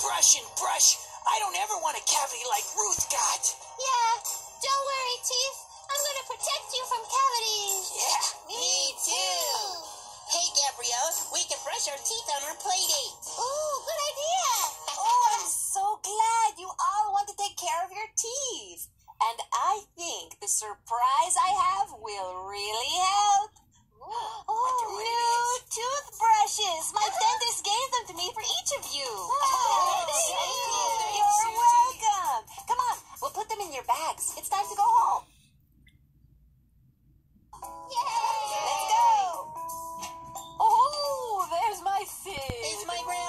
brush and brush. I don't ever want a cavity like Ruth got. Yeah, don't worry, Teeth. I'm gonna protect you from It's my grandma.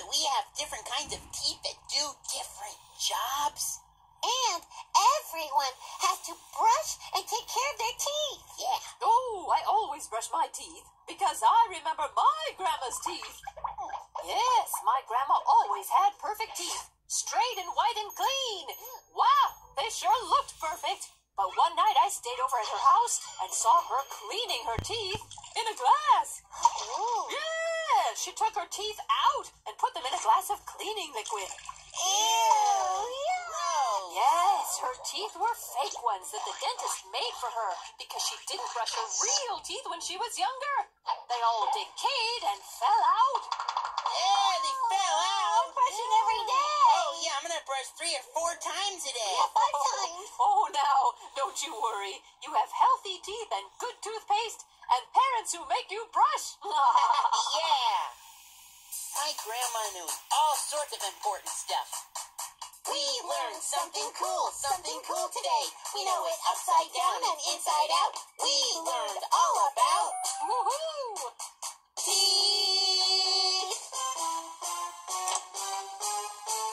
That we have different kinds of teeth that do different jobs? And everyone has to brush and take care of their teeth. Yeah. Oh, I always brush my teeth because I remember my grandma's teeth. Yes, my grandma always had perfect teeth, straight and white and clean. Wow, they sure looked perfect. But one night I stayed over at her house and saw her cleaning her teeth in a glass. Yeah, she took her teeth out and put them in a glass of cleaning liquid. Ew. Yes, her teeth were fake ones that the dentist made for her because she didn't brush her real teeth when she was younger. They all decayed and fell out. Yeah, they fell out. I'm brushing every day. Oh, yeah, I'm gonna brush three or four times a day. Five times. Oh, now, don't you worry. You have healthy teeth and good toothpaste and parents who make you brush. Yeah. My grandma knew all sorts of important stuff. We learned something cool, something cool today. We know it upside down and inside out. We learned all about Woohoo! teeth.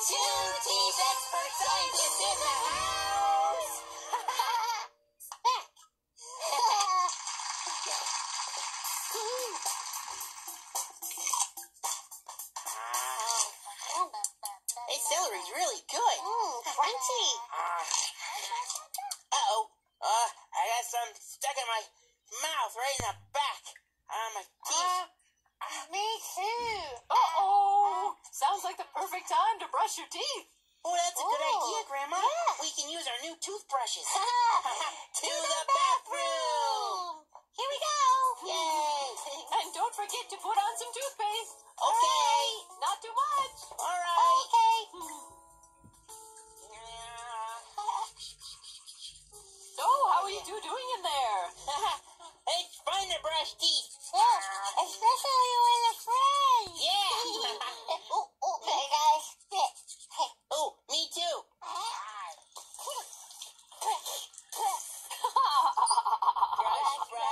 Two teeth expert scientists in the house. Really good. Mmm, crunchy. Uh oh. Uh, I got some stuck in my mouth right in the back. Uh, my teeth. Me too. Uh-oh! Sounds like the perfect time to brush your teeth. Oh, that's a good Oh, idea, Grandma. yeah. We can use our new toothbrushes. to the bathroom.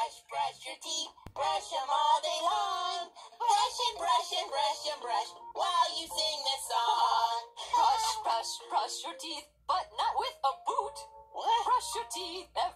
brush, brush your teeth, brush them all day long. Brush and brush and brush and brush while you sing this song. Brush, brush, brush your teeth, but not with a boot. Brush your teeth every